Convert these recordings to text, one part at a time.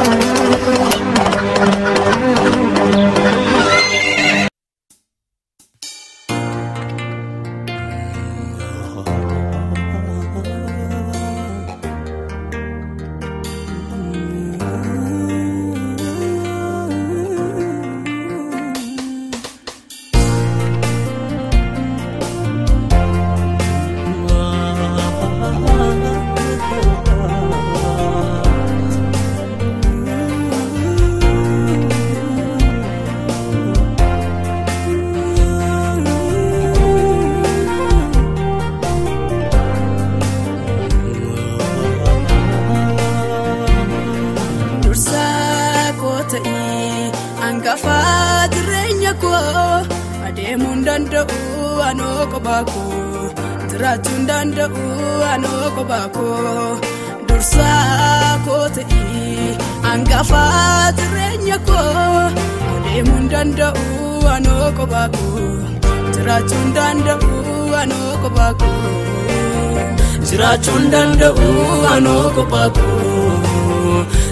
Thank you. adeemuun danda'u anoo kophaakoo jiraachuun danda'u anoo kophaakoo dursaa koo ta'ee hangafaa jireenya koo adeemuun danda'u anoo kophaakoo jiraachuun danda'u anoo kophaakoo jiraachuun danda'u anoo kophaakoo.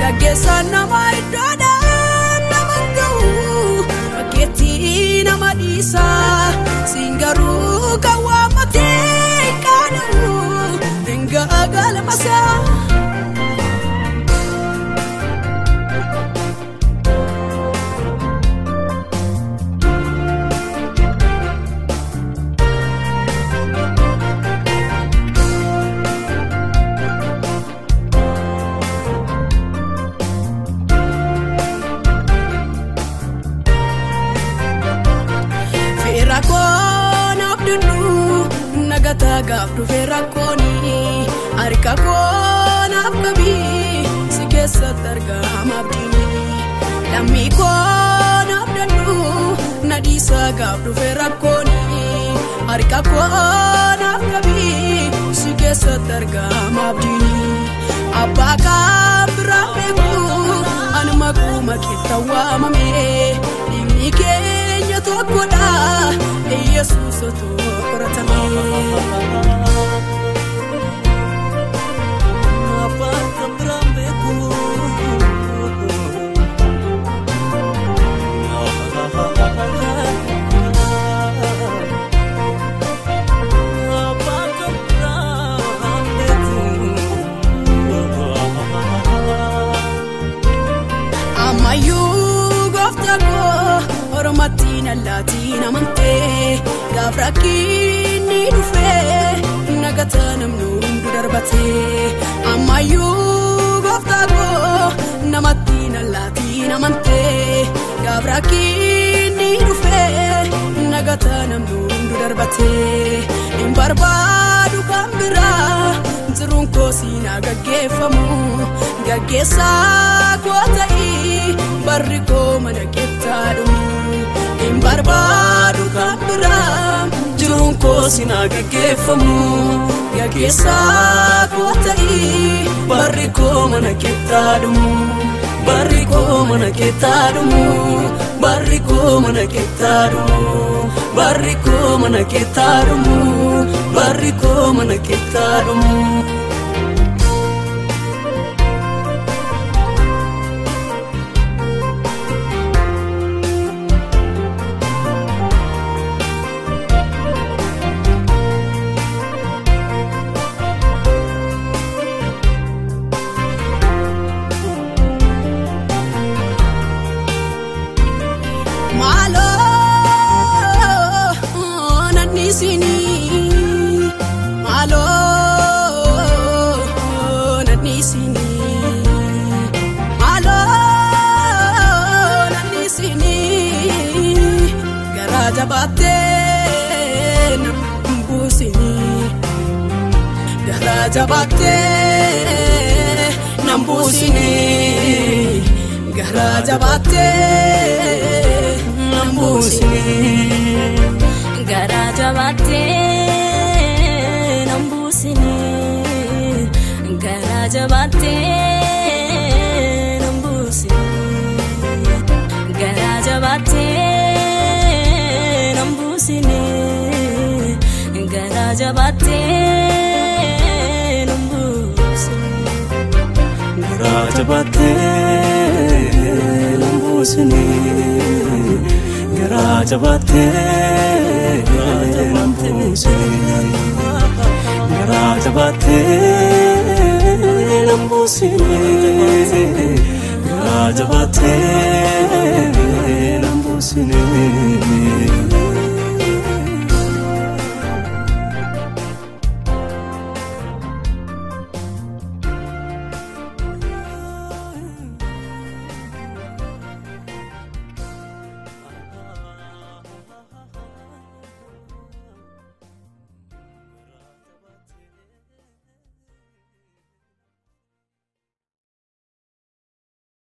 Gaggeessaan namaa iddoo. gaaf dhufee rakkooni harka koonaaf qabii si keessatti argama abdiin lammii koonaaf danduu nadiisa gaaf dhufee rakkooni harka koonaaf qabii si keessatti argama abdiin abbaa kan biraa beeku anuma kuuma keetta waamame dhimmi keenya tokkodha yesuus otoo qoratamee. ammayyuu gooftaa koo oromatti nallaatiin amantee gaaf rakkinni dhufee nagataa namni hundu darbatee ammayyuu gooftaa koo namatti nallaatiin amantee gaaf dhufee nagataa namni hundu darbatee. siinaa gaggeeffamu gaggeessaa koo ta'ii barri mana keettaadhu hin barbaadu kan biraa jiruun koo siinaa gaggeeffamu gaggeessaa koo ta'ii barri koo mana keettaadhu. Barri mana keettaa dhumu mana keettaa dhumu mana keettaa dhumu mana keettaa maaloo oh, oh, nanni isinii maaloo nanni isinii maaloo nanni isinii garaa jabaattee nam buusinii garaa jabaattee nam buusinii garaa jabaattee. kan buusee gara jabaattee nan buusee Garaaja jabaattee nan Garajabate, Nambusin, Garajabate, Nambusin.